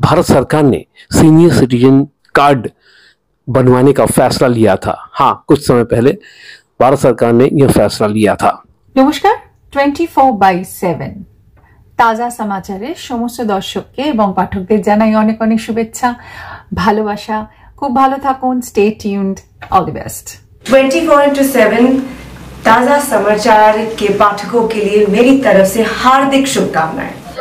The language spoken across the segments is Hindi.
भारत सरकार ने सीनियर सिटीजन कार्ड बनवाने का फैसला लिया था हाँ कुछ समय पहले भारत सरकार ने यह फैसला लिया था নমস্কার টোয়েন্টি ফোর বাই সেভেন তাজা সমাচারে সমস্ত দর্শককে এবং পাঠকদের জানাই অনেক অনেক শুভেচ্ছা ভালোবাসা খুব ভালো থাকুন stay tuned all the best 24 into seven ताज़ा समाचार के पाठकों के लिए मेरी तरफ से हार्दिक शुभकामनाएं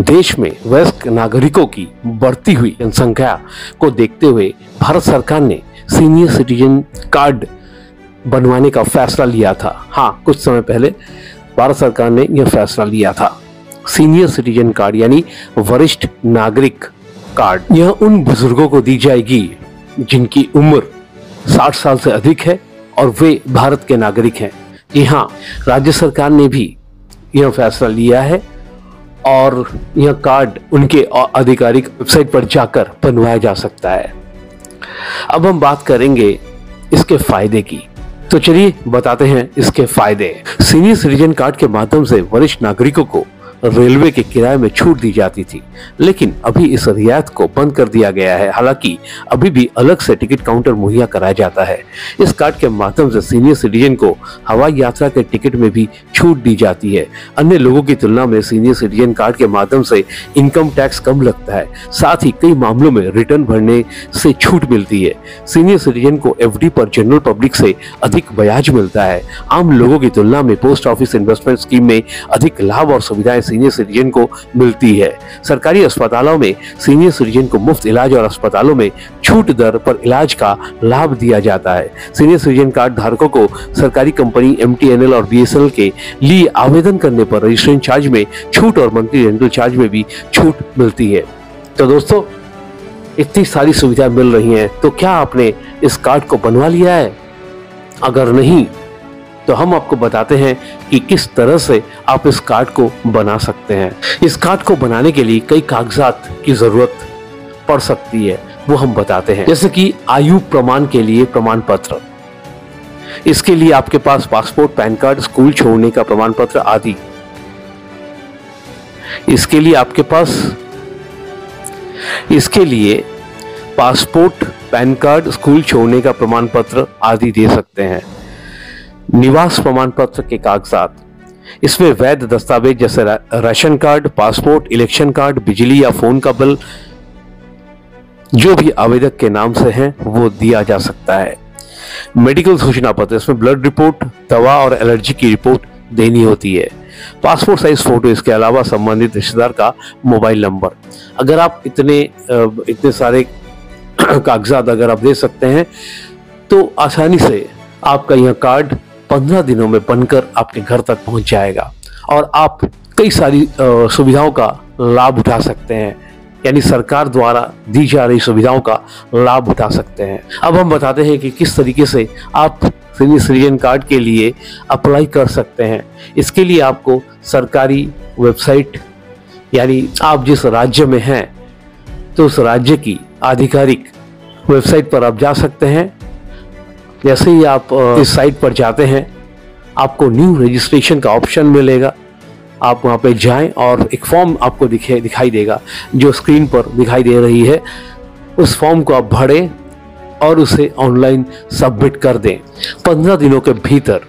देश में वयस्क नागरिकों की बढ़ती हुई जनसंख्या को देखते हुए भारत सरकार ने सीनियर सिटीजन कार्ड बनवाने का फैसला लिया था। हाँ कुछ समय पहले भारत सरकार ने यह फैसला लिया था। सीनियर सिटीजन कार्ड, यानी वरिष्ठ नागरिक कार्ड, यह उन बुज़ुर्गों को दी जाएगी जिनकी उम्र 60 साल से अधिक है और वे भारत के नागरिक हैं। जी हाँ राज्य सरकार ने भी यह फैसला लिया है। और यह कार्ड उनके आधिकारिक वेबसाइट पर जाकर बनवाया जा सकता है। अब हम बात करेंगे इसके फ़ायदे की। तो चलिए बताते हैं इसके फ़ायदे। सीनियर सिटीजन कार्ड के माध्यम से वरिष्ठ नागरिकों को रेलवे के किराए में छूट दी जाती थी। लेकिन अभी इस रियायत को बंद कर दिया गया है। हालाँकि, अभी भी अलग से टिकट काउंटर मुहैया कराया जाता है। इस कार्ड के माध्यम से सीनियर सिटीजन को हवाई यात्रा के टिकट में भी छूट दी जाती है। अन्य लोगों की तुलना में सीनियर सिटीजन कार्ड के माध्यम से इनकम टैक्स कम लगता है। साथ ही कई मामलों में रिटर्न भरने से छूट मिलती है। सीनियर सिटीजन को एफडी पर जनरल पब्लिक से अधिक ब्याज मिलता है। आम लोगों की तुलना में पोस्ट ऑफ़िस इन्वेस्टमेंट स्कीम में अधिक लाभ और सुविधाएँ सीनियर सिटीजन को मिलती है। सरकारी अस्पतालों में सीनियर सिटीजन को मुफ़्त इलाज और अस्पतालों में छूट दर पर इलाज का लाभ दिया जाता है। सीनियर सिटीजन कार्ड धारकों को सरकारी कंपनी एमटीएनएल और बी के लिए आवेदन करने पर रजिस्ट्रेशन चार्ज में छूट और मंथली रेंटल चार्ज में भी छूट मिलती है। तो दोस्तों, इतनी सारी सुविधाएँ मिल रही हैं तो क्या आपने इस कार्ड को बनवा लिया है? अगर नहीं तो हम आपको बताते हैं कि किस तरह से आप इस कार्ड को बना सकते हैं। इस कार्ड को बनाने के लिए कई कागजात की ज़रूरत पड़ सकती है, वो हम बताते हैं। जैसे कि आयु प्रमाण के लिए प्रमाण पत्र इसके लिए आपके पास पासपोर्ट, पैन कार्ड, स्कूल छोड़ने का प्रमाण पत्र आदि। इसके लिए आपके पास, इसके लिए पासपोर्ट, पैन कार्ड, स्कूल छोड़ने का प्रमाण पत्र आदि दे सकते हैं। निवास प्रमाण पत्र के कागजात। इसमें वैध दस्तावेज़ जैसे ration card, passport, election card, बिजली या फ़ोन का बिल, जो भी आवेदक के नाम से है, वो दिया जा सकता है। मेडिकल सूचना पत्र, इसमें ब्लड रिपोर्ट, दवा और एलर्जी की रिपोर्ट देनी होती है। पासपोर्ट साइज़ फ़ोटो, इसके अलावा संबंधित रिश्तेदार का मोबाइल नंबर। अगर आप इतने इतने सारे कागजात अगर आप दे सकते हैं तो आसानी से आपका यह कार्ड पंद्रह दिनों में बनकर आपके घर तक पहुँच जाएगा। और आप कई सारी सुविधाओं का लाभ उठा सकते हैं। यानी सरकार द्वारा दी जा रही सुविधाओं का लाभ उठा सकते हैं। अब हम बताते हैं कि किस तरीके से आप सीनियर सिटीजन कार्ड के लिए अप्लाई कर सकते हैं। इसके लिए आपको सरकारी वेबसाइट, यानी आप जिस राज्य में हैं तो उस राज्य की आधिकारिक वेबसाइट पर आप जा सकते हैं। जैसे ही आप इस साइट पर जाते हैं, आपको न्यू रजिस्ट्रेशन का ऑप्शन मिलेगा। आप वहाँ पे जाएँ और एक फॉर्म आपको दिखे, दिखाई देगा, जो स्क्रीन पर दिखाई दे रही है। उस फॉर्म को आप भरें और उसे ऑनलाइन सबमिट कर दें। पंद्रह दिनों के भीतर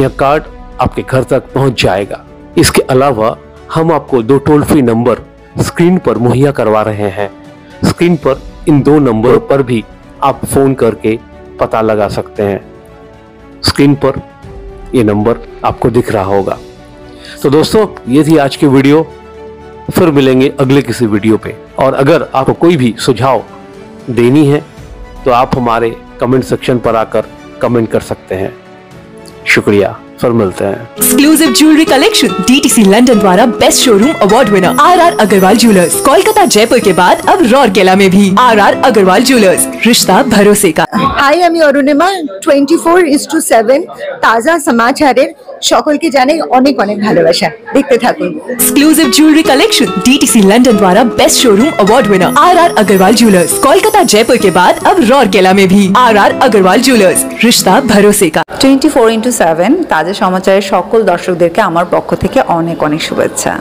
यह कार्ड आपके घर तक पहुँच जाएगा। इसके अलावा हम आपको दो टोल फ्री नंबर स्क्रीन पर मुहैया करवा रहे हैं। स्क्रीन पर इन दो नंबरों पर भी आप फ़ोन करके पता लगा सकते हैं। स्क्रीन पर ये नंबर आपको दिख रहा होगा। तो दोस्तों, ये थी आज की वीडियो। फिर मिलेंगे अगले किसी वीडियो पे। और अगर आपको कोई भी सुझाव देनी है तो आप हमारे कमेंट सेक्शन पर आकर कमेंट कर सकते हैं। शुक्रिया। पर मिलते हैं। Exclusive jewellery collection DTC London द्वारा best showroom award winner R R Agarwal jewellers Kolkata Jaipur के बाद अब रौरकेला में भी आर आर अग्रवाल ज्वेलर्स रिश्ता भरोसे का। I am योरुणिमा twenty four is to seven ताज़ा समाचार সকলকে জানাই অনেক অনেক ভালোবাসা দেখতে থাকুন exclusive jewellery collection DTC London द्वारा best showroom award winner R R Agarwal jewellers Kolkata Jaipur के बाद अब रौरकेला में भी आर आर अग्रवाल ज्वेलर्स रिश्ता भरोसे का টোয়েন্টি ফোর ইন্টু সেভেন তাজা সমাচারের সকল দর্শকদেরকে আমার পক্ষ থেকে অনেক অনেক শুভেচ্ছা